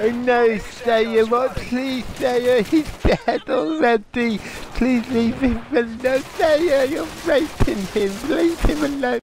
Oh no, Slayer, what? Please, Slayer, he's dead already. Please leave him alone. Slayer, you're raping him. Leave him alone.